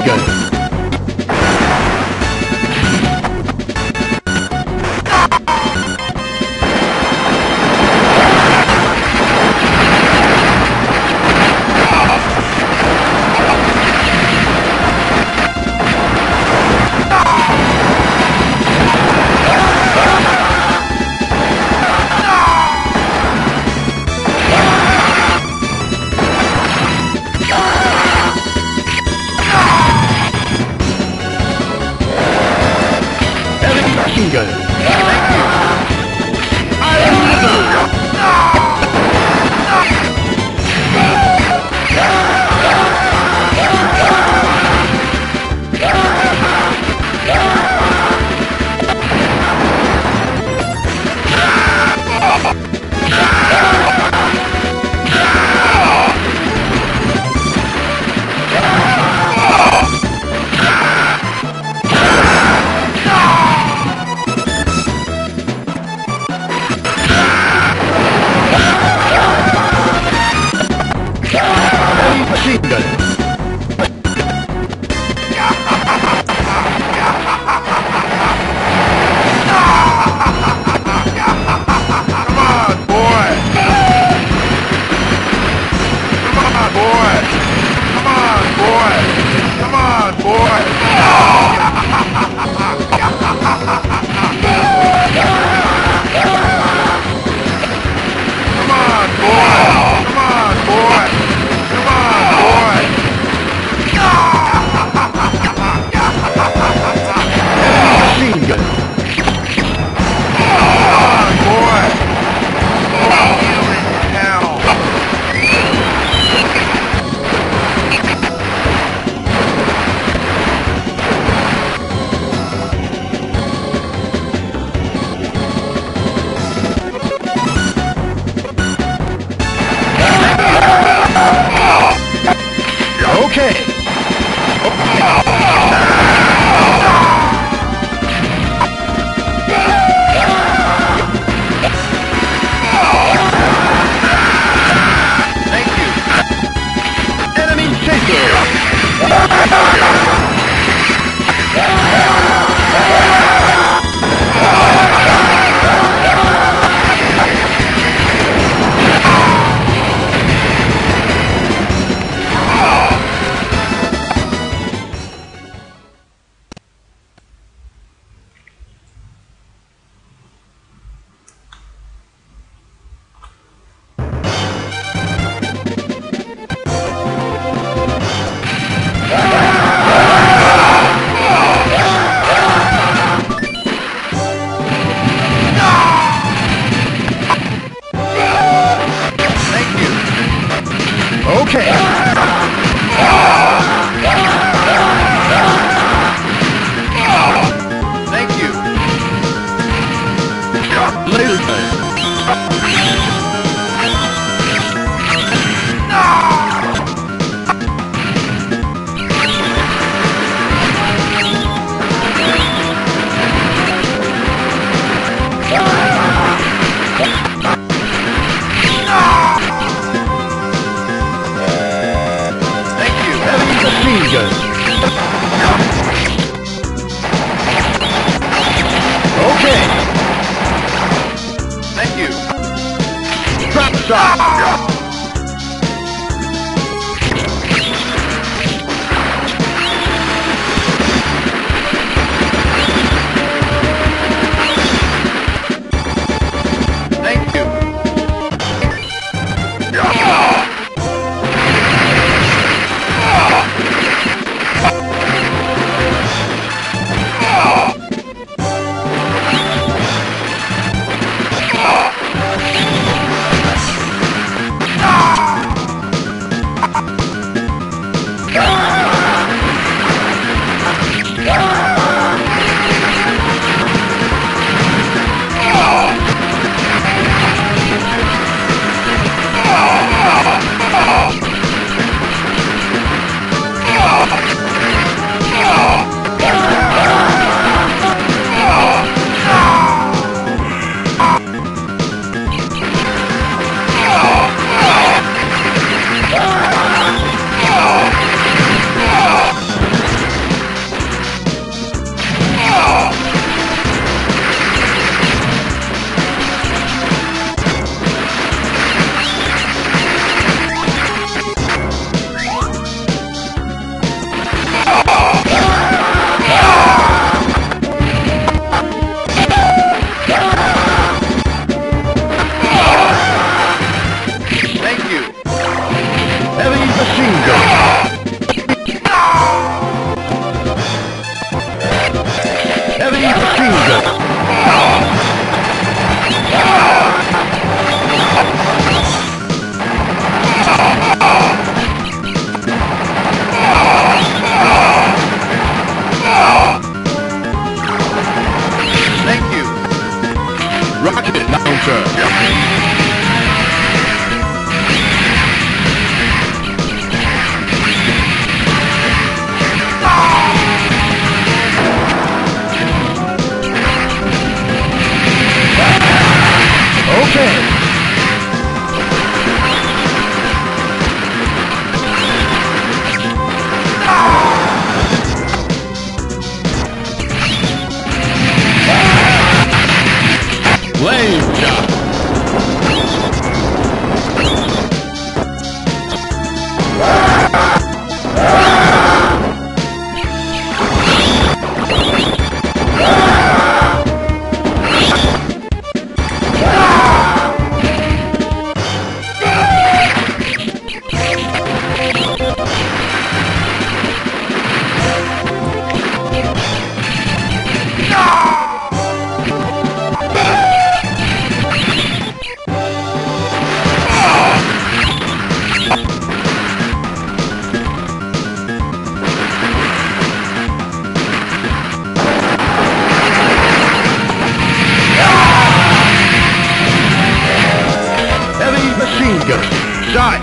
machine 对。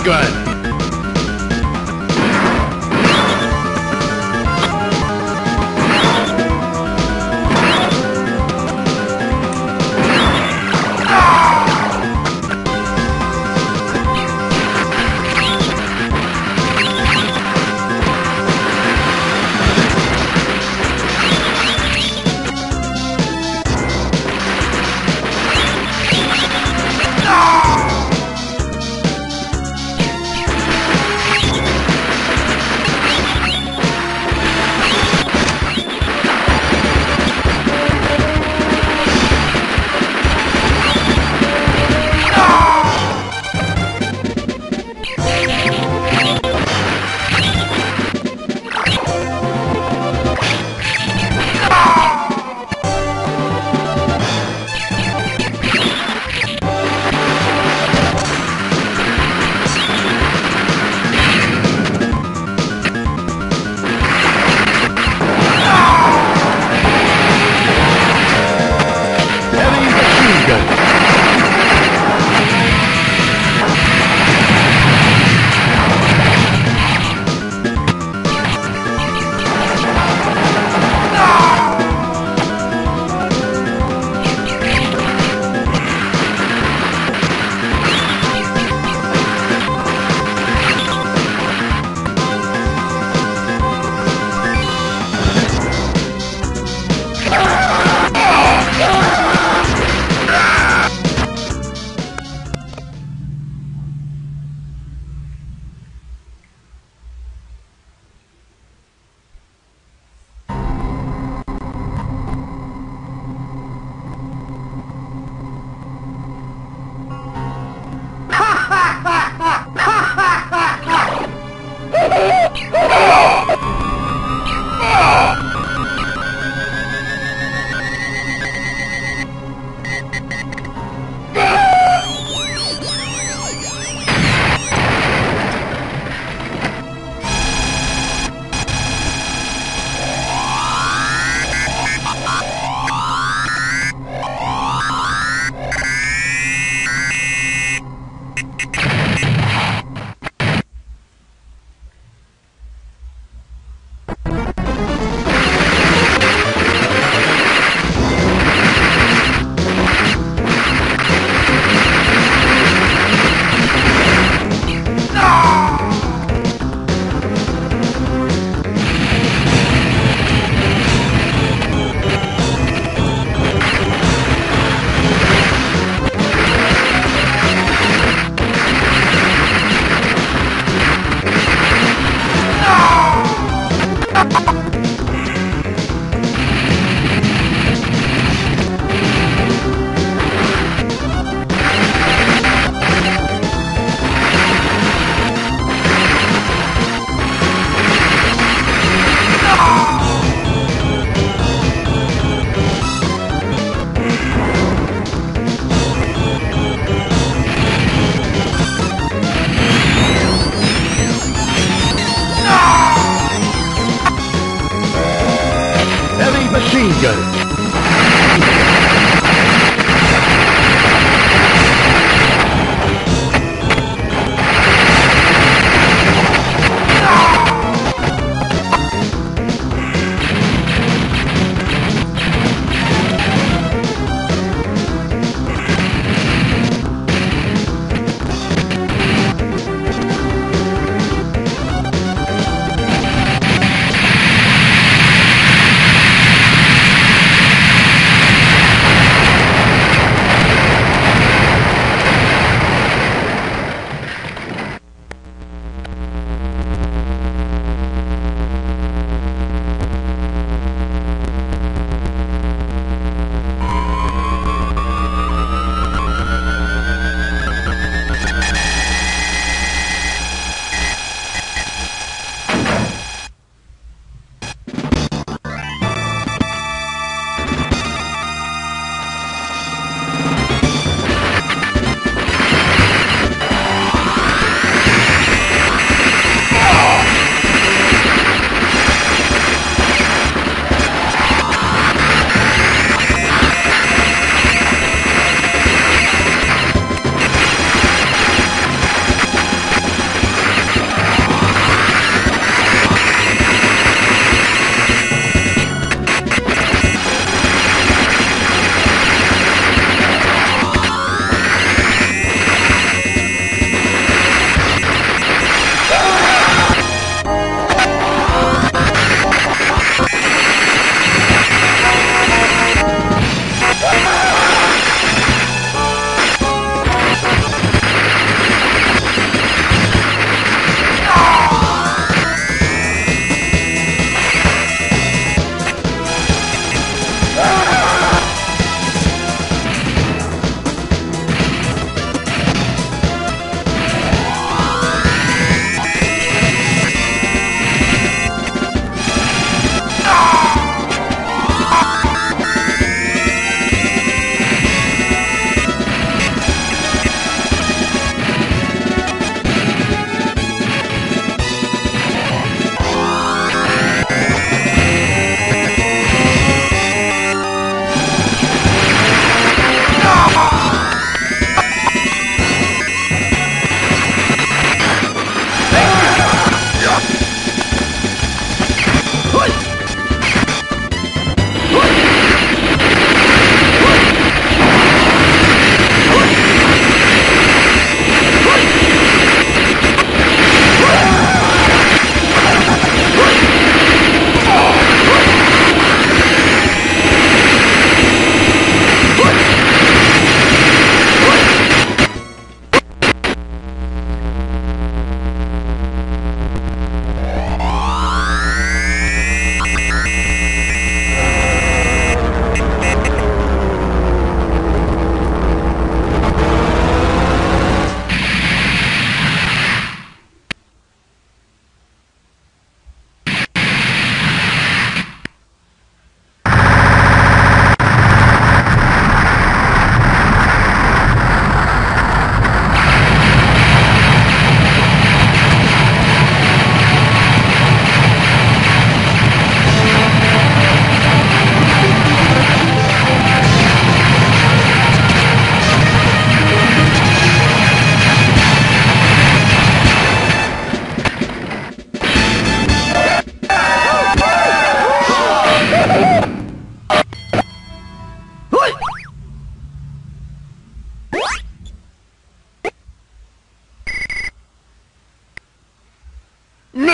Shotgun.